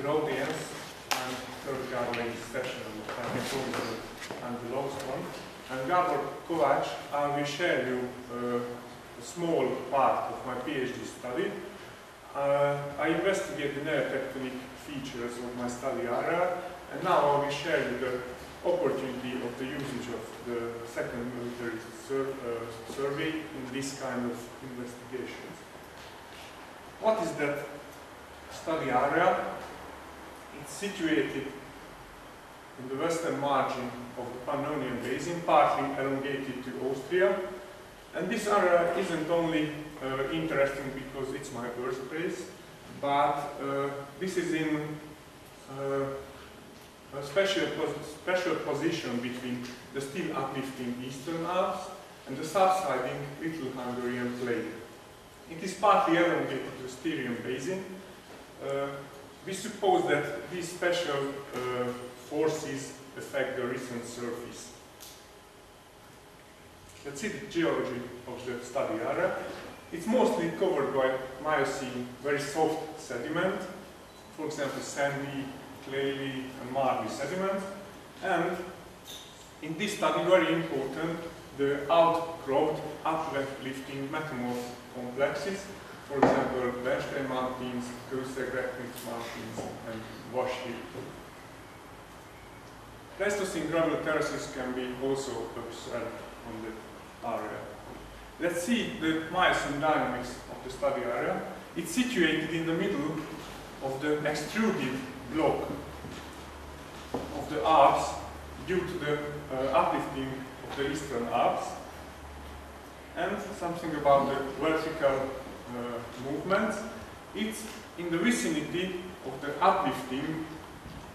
dear audience, I'm third gathering session and the last one. And Gábor Kovács, I will share you uh, a small part of my PhD study. Uh, I investigate the neotectonic features of my study area, and now I will share you the opportunity of the usage of the second military sur uh, survey in this kind of investigations. What is that study area? It's situated in the western margin of the Pannonian Basin, partly elongated to Austria. And this area isn't only uh, interesting because it's my birthplace, but uh, this is in uh, a special, pos special position between the still uplifting Eastern Alps and the subsiding Little Hungarian Plain. It is partly elongated to the Styrian Basin. We suppose that these special uh, forces affect the recent surface. Let's see the geology of the study area. It's mostly covered by Miocene, very soft sediment, for example, sandy, clayey and marly sediment. And in this study, very important, the outcropped uplifting metamorph complexes, for example, Bernstein mountains, Kőszeg mountains, and Vas Hill. Pleistocene gravel terraces can be also observed on the area. Let's see the Miocene dynamics of the study area. It's situated in the middle of the extruded block of the Alps due to the uh, uplifting of the eastern Alps and something about the vertical movement. It's in the vicinity of the uplifting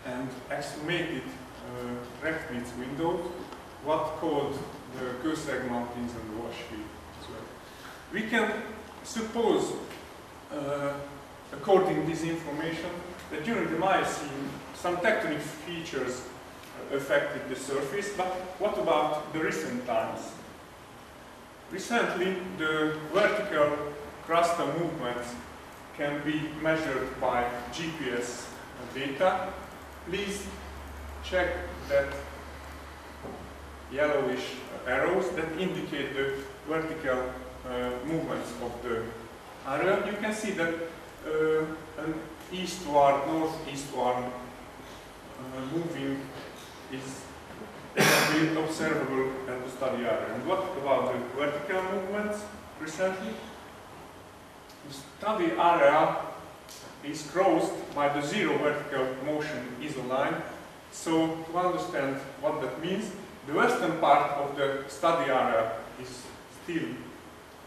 and exhumated uh, Rechnitz windows, what called the Kőszeg Mountains and Vas as well. We can suppose, uh, according to this information, that during the Miocene, some tectonic features affected the surface, but what about the recent times? Recently, the vertical crust movements can be measured by GPS data. Please check that yellowish arrows that indicate the vertical uh, movements of the area. You can see that uh, an eastward, northeastward uh, moving is observable at the study area. And what about the vertical movements recently? The study area is crossed by the zero vertical motion isoline. So to understand what that means, the western part of the study area is still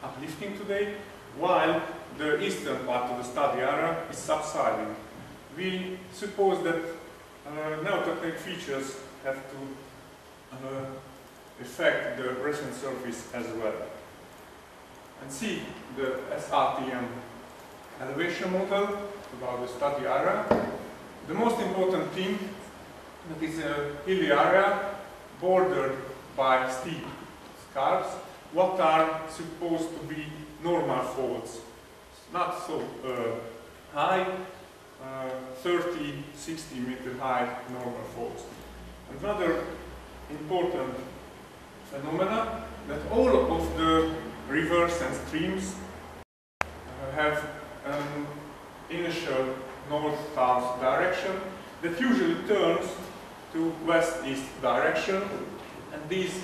uplifting today, while the eastern part of the study area is subsiding. We suppose that uh, neotectonic features have to uh, affect the recent surface as well. And see the SRTM elevation model about the study area. The most important thing that is a hilly area bordered by steep scarps, what are supposed to be normal faults not so uh, high, uh, 30, 60 meter high normal faults. Another important phenomena that all of the rivers and streams uh, have an initial north-south direction that usually turns to west-east direction and these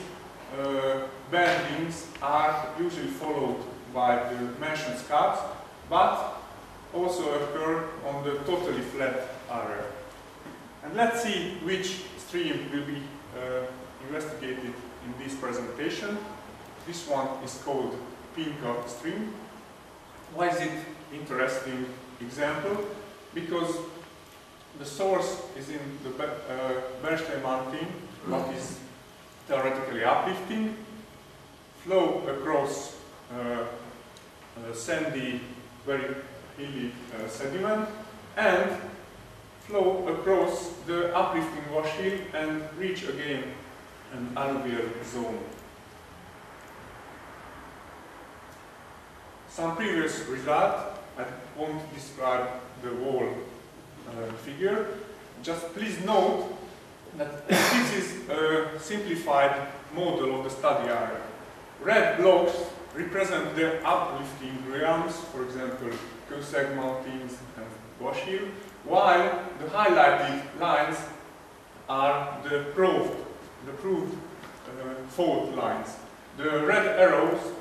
uh, bendings are usually followed by the mentioned scarps but also occur on the totally flat area. And let's see which stream will be uh, investigated in this presentation. This one is called Pinka stream. Why is it interesting example? Because the source is in the uh, Bernstein mountain, theoretically uplifting, flow across uh, uh, sandy very hilly uh, sediment and flow across the uplifting Vas Hill and reach again an alluvial zone. Some previous result, I won't describe the whole uh, figure. Just please note that this is a simplified model of the study area. Red blocks represent the uplifting realms, for example, Kőszeg Mountains and Hill, while the highlighted lines are the proved, the proved uh, fault lines. The red arrows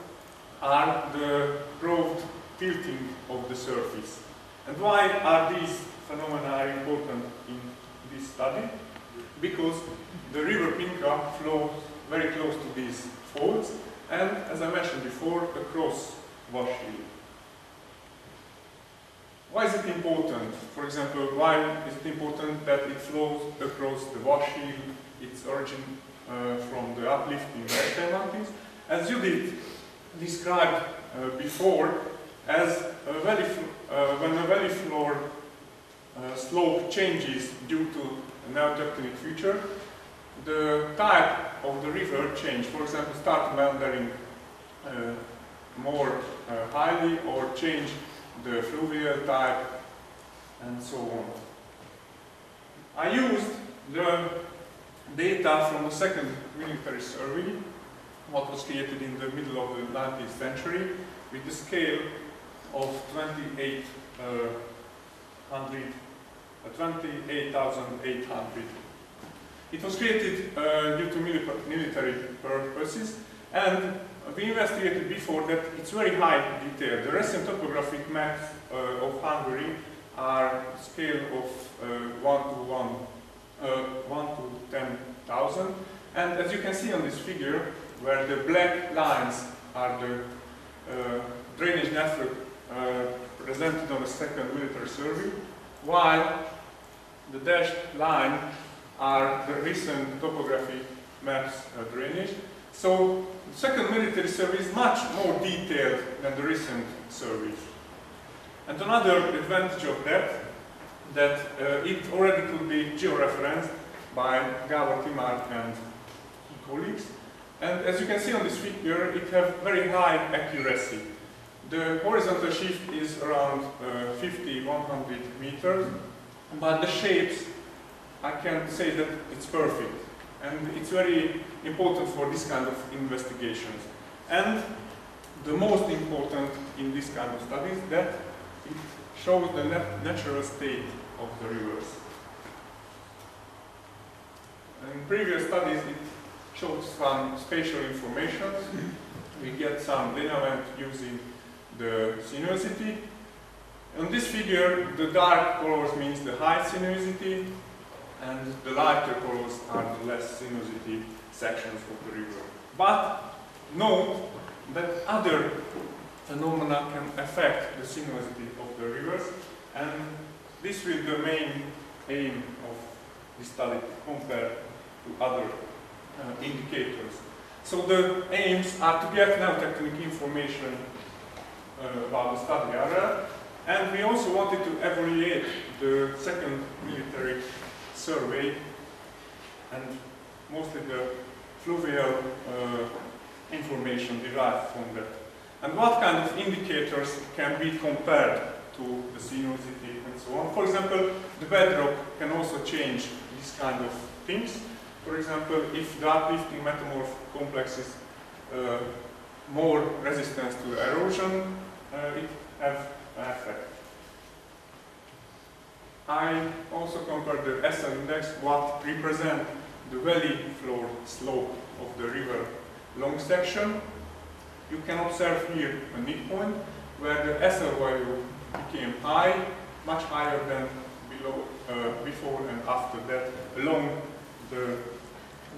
are the proved tilting of the surface. And why are these phenomena important in this study? Because the river Pinka flows very close to these faults and, as I mentioned before, across Vas Hill. Why is it important? For example, why is it important that it flows across the Vas its origin uh, from the uplifting Western Mountains? As Judith described before, as a valley uh, when a valley floor uh, slope changes due to an tectonic feature, the type of the river change. For example, start meandering uh, more uh, highly or change the fluvial type and so on. I used the data from the second military survey, what was created in the middle of the 19th century, with the scale of 28,800 uh, 28,800. It was created uh, due to military purposes and we investigated before that it's very high detail. The recent topographic maps uh, of Hungary are scale of uh, 1 to 1, uh, 1 to 10,000 and as you can see on this figure where the black lines are the uh, drainage network uh, presented on the second military survey, while the dashed line are the recent topography maps uh, drainage. So the second military survey is much more detailed than the recent surveys. And another advantage of that, that uh, it already could be georeferenced by Gábor Timár and colleagues. And as you can see on this figure, it has very high accuracy. The horizontal shift is around uh, 50, 100 meters, but the shapes, I can say that it's perfect. And it's very important for this kind of investigations. And the most important in this kind of studies that it shows the nat natural state of the rivers. In previous studies, it showed some spatial information. We get some lineament using the sinuosity. On this figure, the dark colors means the high sinuosity, and the lighter colors are the less sinuosity sections of the river. But note that other phenomena can affect the sinuosity of the rivers, and this will be the main aim of this study compared to other uh, indicators. So the aims are to get neotectonic information uh, about the study area. And we also wanted to evaluate the second military survey and mostly the fluvial uh, information derived from that. And what kind of indicators can be compared to the sinuosity and so on. For example, the bedrock can also change these kind of things. For example, if the uplifting metamorph complex is uh, more resistance to erosion, uh, it have an effect. I also compared the SL index, what represent the valley floor slope of the river long section. You can observe here a midpoint where the SL value became high, much higher than below, uh, before and after that along the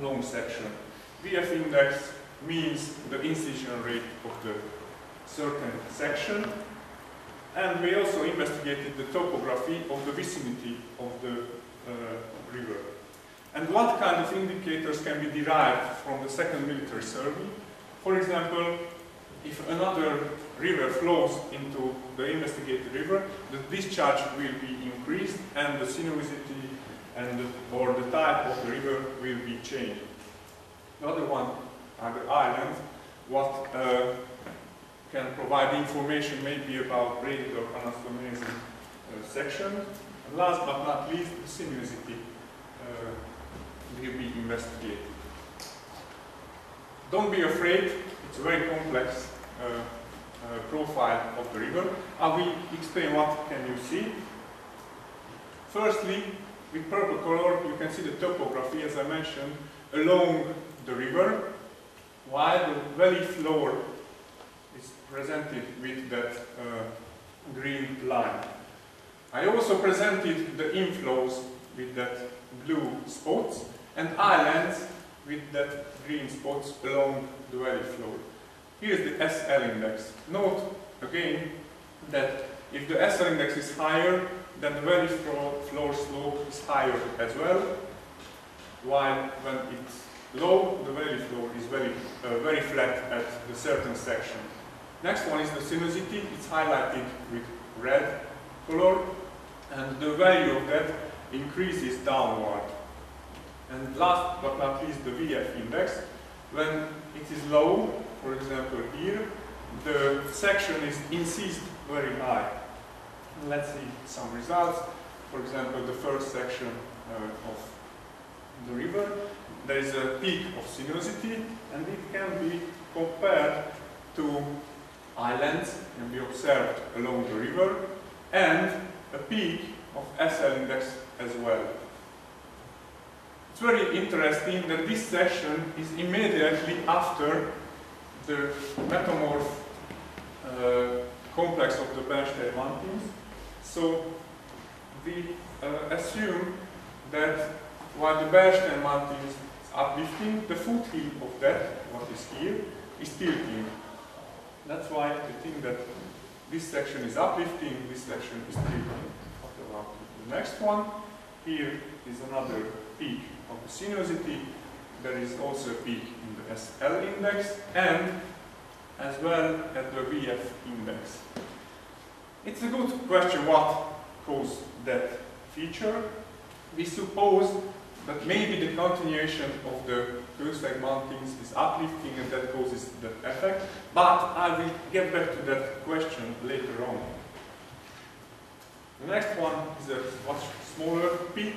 long section. VF index means the incision rate of the certain section. And we also investigated the topography of the vicinity of the uh, river. And what kind of indicators can be derived from the second military survey? For example, if another river flows into the investigated river, the discharge will be increased and the sinuosity and the, or the type of the river will be changed. The other one are the islands, what uh, can provide information maybe about braided or anastomosis uh, section. And last but not least, the sinuosity uh, will be investigated. Don't be afraid, it's a very complex uh, uh, profile of the river. I will explain what can you see. Firstly, with purple color, you can see the topography, as I mentioned, along the river, while the valley floor is presented with that uh, green line. I also presented the inflows with that blue spots and islands with that green spots along the valley floor. Here is the SL index. Note again that if the SL index is higher, then the valley floor slope is higher as well, while when it's low, the valley floor is very, uh, very flat at the certain section. Next one is the sinuosity. It's highlighted with red color, and the value of that increases downward. And last but not least, the VF index. When it is low, for example here, the section is incised very high. Let's see some results. For example, the first section uh, of the river, there is a peak of sinuosity, and it can be compared to islands can be observed along the river, and a peak of SL index as well. It's very interesting that this section is immediately after the metamorph complex of the Bernstein mountains. So we uh, assume that while the Bernstein mountains uplifting, the foothill of that, what is here, is tilting. That's why we think that this section is uplifting, this section is tilting. The next one, here is another peak of the sinuosity. There is also a peak in the SL index and as well as the VF index. It's a good question what caused that feature. We suppose that maybe the continuation of the Königsteig mountains is uplifting and that causes that effect, but I will get back to that question later on. The next one is a much smaller peak,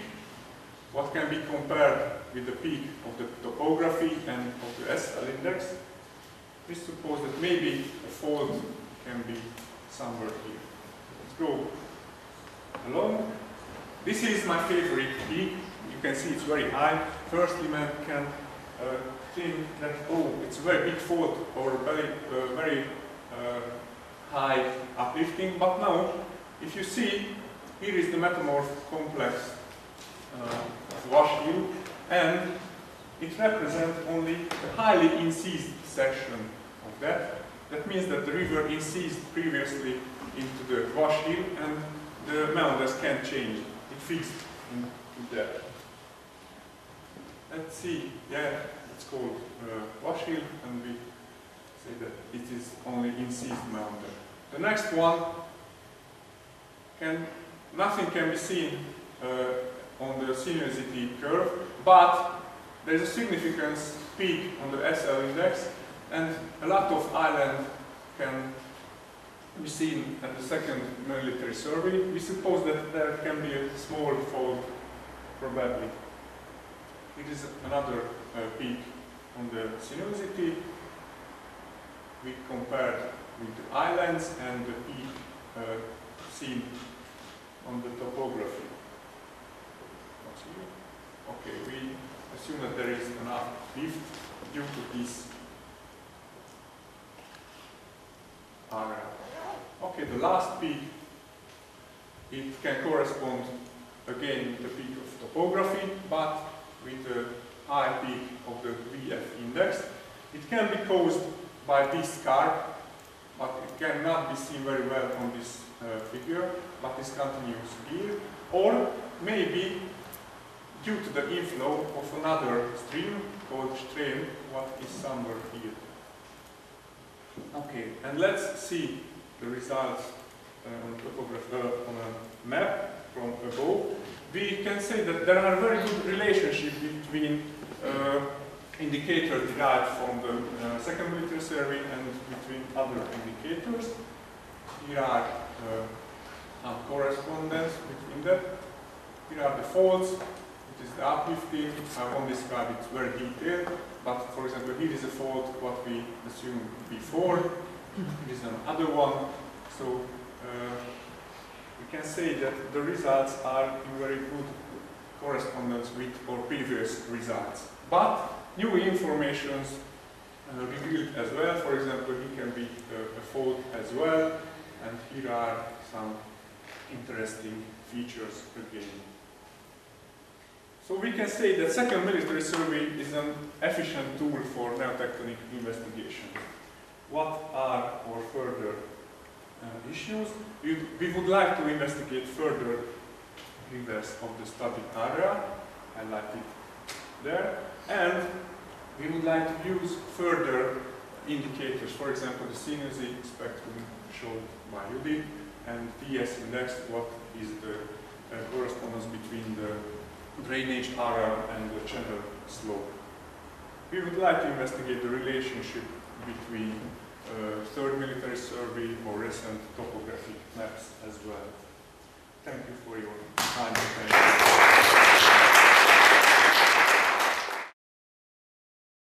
what can be compared with the peak of the topography and of the SL index. We suppose that maybe a fault can be somewhere here. Let's go along. This is my favorite peak. You can see it's very high. Firstly, man can uh, think that, oh, it's a very big fault or very, uh, very uh, high uplifting, but now, if you see, here is the metamorph complex uh, Vas Hill, and it represents only the highly incised section that. That means that the river incised previously into the Vas Hill, and the meanders can't change. It fixed into that let's see, yeah, it's called uh, Vas Hill, and we say that it is only incised meander. The next one, can nothing can be seen uh, on the sinuosity curve, but there's a significance peak on the SL index, and a lot of island can be seen at the second military survey. We suppose that there can be a small fault, probably. It is another uh, peak on the sinuosity. We compared with the islands and the peak uh, seen on the topography. Okay, we assume that there is enough lift due to this Okay, the last peak, it can correspond again with the peak of topography, but with the high peak of the VF index. It can be caused by this scarp, but it cannot be seen very well on this uh, figure, but this continues here. Or maybe due to the inflow of another stream called stream, what is somewhere here. Okay, and let's see the results uh, on, uh, on a map from above we can say that there are very good relationships between uh, indicators derived from the uh, second military survey and between other indicators. Here are uh, correspondence between them. Here are the faults. It is the uplifting. I won't describe it very detailed, but for example, here is a fault what we assumed before. Here is another one. So uh, we can say that the results are in very good correspondence with our previous results. But new information uh, revealed as well. For example, here can be a, a fault as well, and here are some interesting features again. So we can say that second military survey is an efficient tool for neotectonic investigation. What are our further uh, issues? We, we would like to investigate further rivers of the study area, it there, and we would like to use further indicators, for example, the synergy spectrum shown by Judith, and TS index, what is the uh, correspondence between the drainage area and the channel slope. We would like to investigate the relationship between uh, third military survey or recent topographic maps as well. Thank you for your time.